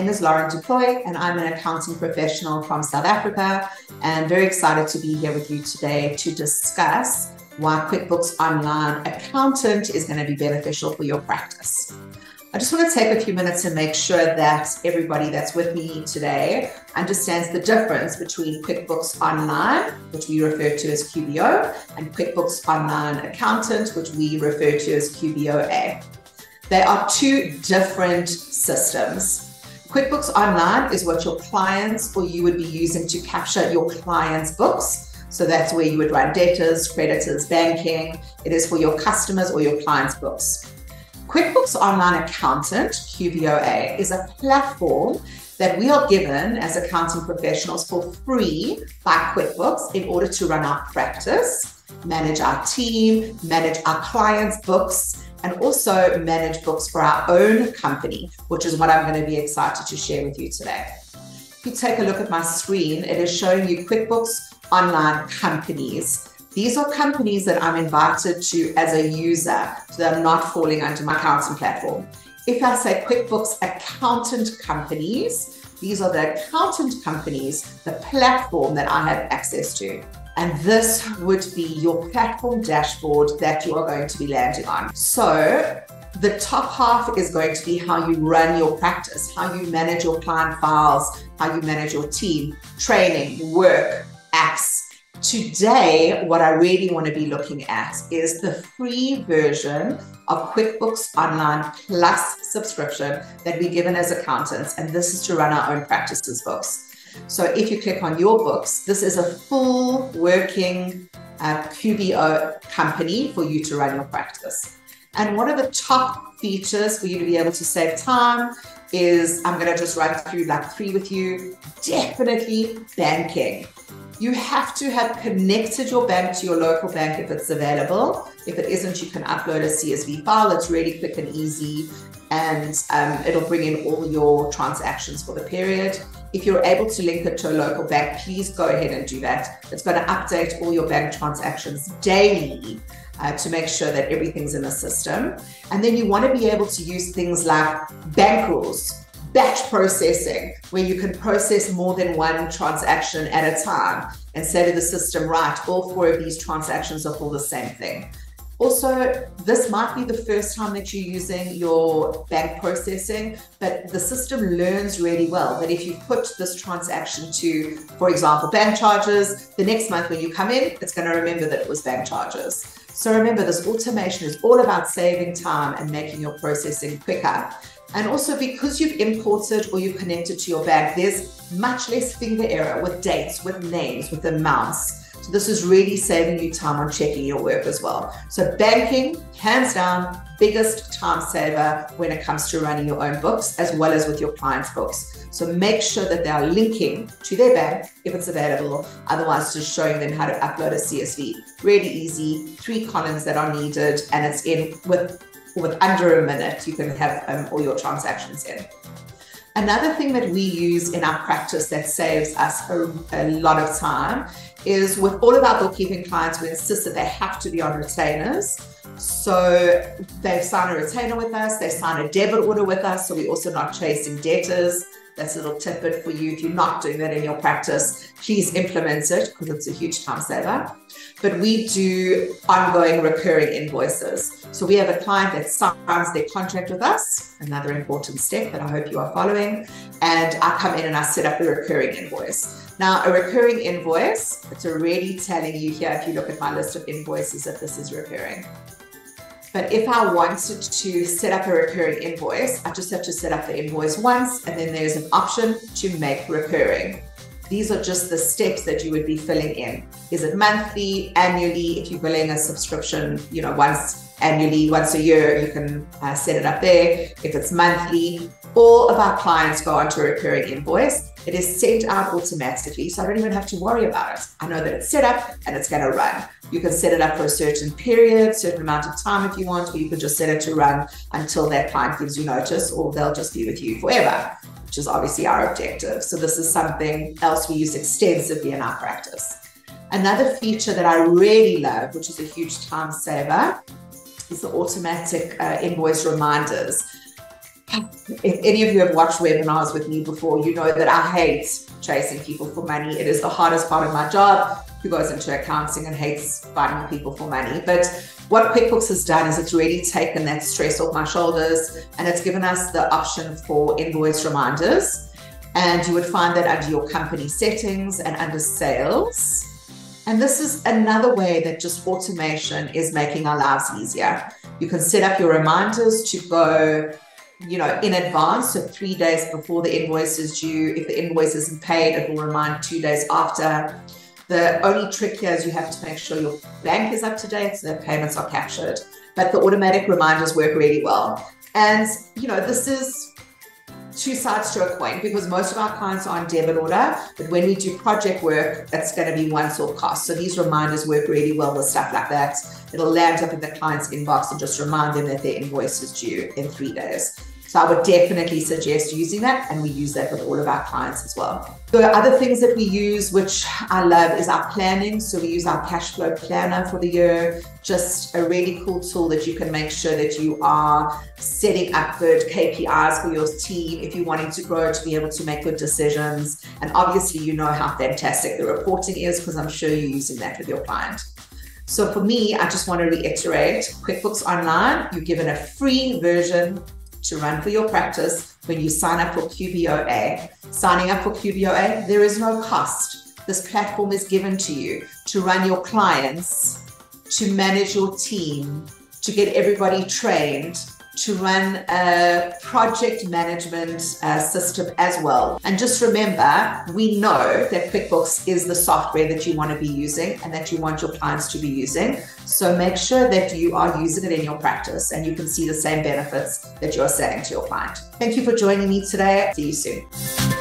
name is Lauren Duploy, and I'm an accounting professional from South Africa, and very excited to be here with you today to discuss why QuickBooks Online Accountant is going to be beneficial for your practice. I just want to take a few minutes and make sure that everybody that's with me today understands the difference between QuickBooks Online, which we refer to as QBO, and QuickBooks Online Accountant, which we refer to as QBOA. They are two different systems. QuickBooks Online is what your clients or you would be using to capture your clients' books. So that's where you would run debtors, creditors, banking. It is for your customers or your clients' books. QuickBooks Online Accountant, QBOA, is a platform that we are given as accounting professionals for free by QuickBooks in order to run our practice, manage our team, manage our clients' books, and also manage books for our own company, which is what I'm going to be excited to share with you today. If you take a look at my screen, it is showing you QuickBooks online companies. These are companies that I'm invited to as a user, so I'm not falling under my accounting platform. If I say QuickBooks accountant companies, these are the accountant companies, the platform that I have access to. And this would be your platform dashboard that you are going to be landing on. So the top half is going to be how you run your practice, how you manage your client files, how you manage your team, training, work, apps. Today, what I really want to be looking at is the free version of QuickBooks Online Plus subscription that we're given as accountants. And this is to run our own practices books. So if you click on your books, this is a full working uh, QBO company for you to run your practice. And one of the top features for you to be able to save time is I'm going to just run through like three with you. Definitely banking. You have to have connected your bank to your local bank if it's available. If it isn't, you can upload a CSV file. It's really quick and easy, and um, it'll bring in all your transactions for the period. If you're able to link it to a local bank, please go ahead and do that. It's going to update all your bank transactions daily uh, to make sure that everything's in the system. And then you want to be able to use things like bank rules, batch processing, where you can process more than one transaction at a time and say to the system, right, all four of these transactions are for the same thing. Also, this might be the first time that you're using your bank processing, but the system learns really well that if you put this transaction to, for example, bank charges, the next month when you come in, it's going to remember that it was bank charges. So remember, this automation is all about saving time and making your processing quicker. And also because you've imported or you've connected to your bank, there's much less finger error with dates, with names, with amounts. So this is really saving you time on checking your work as well. So banking, hands down, biggest time saver when it comes to running your own books as well as with your clients' books. So make sure that they are linking to their bank if it's available. Otherwise, just showing them how to upload a CSV. Really easy, three columns that are needed, and it's in with with under a minute. You can have um, all your transactions in. Another thing that we use in our practice that saves us a, a lot of time is with all of our bookkeeping clients, we insist that they have to be on retainers. So they sign a retainer with us, they sign a debit order with us, so we're also not chasing debtors. That's a little tidbit for you. If you're not doing that in your practice, please implement it because it's a huge time saver. But we do ongoing recurring invoices. So we have a client that signs their contract with us, another important step that I hope you are following. And I come in and I set up a recurring invoice. Now, a recurring invoice, it's already telling you here, if you look at my list of invoices, that this is recurring. But if I wanted to set up a recurring invoice, I just have to set up the invoice once, and then there's an option to make recurring. These are just the steps that you would be filling in. Is it monthly, annually? If you're billing a subscription, you know, once annually, once a year, you can uh, set it up there. If it's monthly, all of our clients go onto a recurring invoice. It is sent out automatically, so I don't even have to worry about it. I know that it's set up and it's going to run. You can set it up for a certain period, certain amount of time if you want, or you can just set it to run until that client gives you notice, or they'll just be with you forever, which is obviously our objective. So this is something else we use extensively in our practice. Another feature that I really love, which is a huge time saver, is the automatic uh, invoice reminders if any of you have watched webinars with me before, you know that I hate chasing people for money. It is the hardest part of my job. Who goes into accounting and hates fighting people for money? But what QuickBooks has done is it's really taken that stress off my shoulders and it's given us the option for invoice reminders. And you would find that under your company settings and under sales. And this is another way that just automation is making our lives easier. You can set up your reminders to go you know, in advance, so three days before the invoice is due. If the invoice isn't paid, it will remind two days after. The only trick here is you have to make sure your bank is up to date so that payments are captured. But the automatic reminders work really well. And, you know, this is two sides to a coin because most of our clients are on debit order, but when we do project work, that's going to be once off cost. So these reminders work really well with stuff like that. It'll land up in the client's inbox and just remind them that their invoice is due in three days. So I would definitely suggest using that, and we use that with all of our clients as well. The other things that we use, which I love, is our planning. So we use our cash flow planner for the year, just a really cool tool that you can make sure that you are setting up good KPIs for your team if you're wanting to grow to be able to make good decisions. And obviously, you know how fantastic the reporting is because I'm sure you're using that with your client. So for me, I just want to reiterate QuickBooks Online, you're given a free version to run for your practice when you sign up for QBOA. Signing up for QBOA, there is no cost. This platform is given to you to run your clients, to manage your team, to get everybody trained, to run a project management uh, system as well. And just remember, we know that QuickBooks is the software that you want to be using and that you want your clients to be using. So make sure that you are using it in your practice and you can see the same benefits that you're saying to your client. Thank you for joining me today. See you soon.